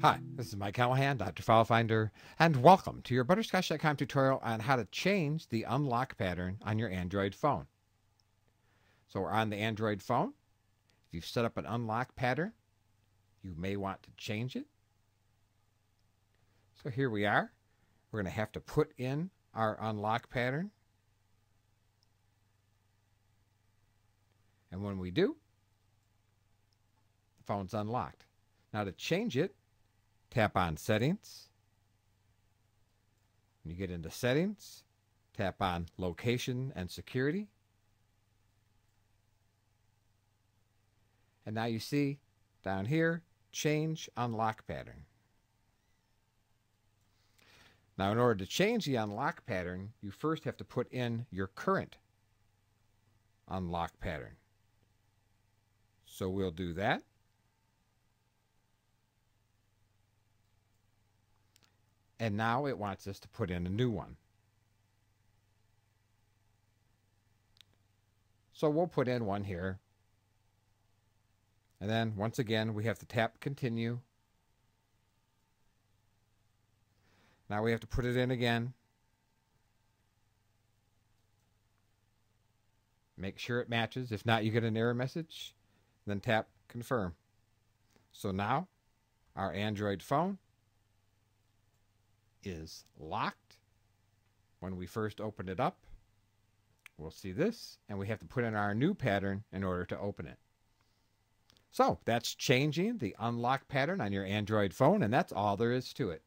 Hi, this is Mike Callahan, Dr. File Finder, and welcome to your Butterscotch.com tutorial on how to change the unlock pattern on your Android phone. So we're on the Android phone. If you've set up an unlock pattern, you may want to change it. So here we are. We're going to have to put in our unlock pattern. And when we do, the phone's unlocked. Now to change it, tap on Settings. When you get into Settings, tap on Location and Security. And now you see down here, Change Unlock Pattern. Now, in order to change the unlock pattern, you first have to put in your current unlock pattern. So we'll do that. And now it wants us to put in a new one. So we'll put in one here. And then once again, we have to tap continue. Now we have to put it in again. Make sure it matches. If not, you get an error message. Then tap confirm. So now our Android phone is locked. When we first open it up, we'll see this, and we have to put in our new pattern in order to open it. So that's changing the unlock pattern on your Android phone, and that's all there is to it.